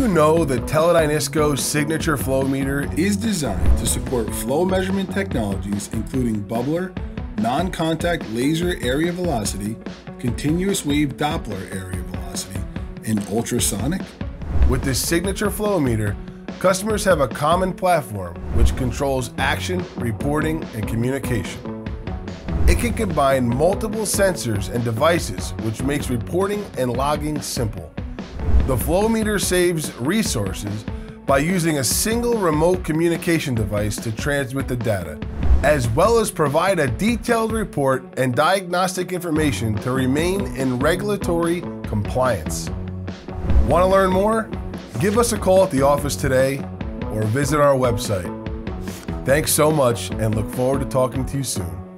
you know that Teledyne ISCO's signature flow meter is designed to support flow measurement technologies including bubbler, non-contact laser area velocity, continuous wave Doppler area velocity, and ultrasonic? With this signature flow meter, customers have a common platform which controls action, reporting, and communication. It can combine multiple sensors and devices, which makes reporting and logging simple. The flow meter saves resources by using a single remote communication device to transmit the data, as well as provide a detailed report and diagnostic information to remain in regulatory compliance. Want to learn more? Give us a call at the office today or visit our website. Thanks so much and look forward to talking to you soon.